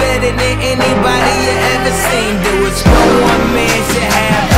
better than anybody you ever seen do. It's no one man to have.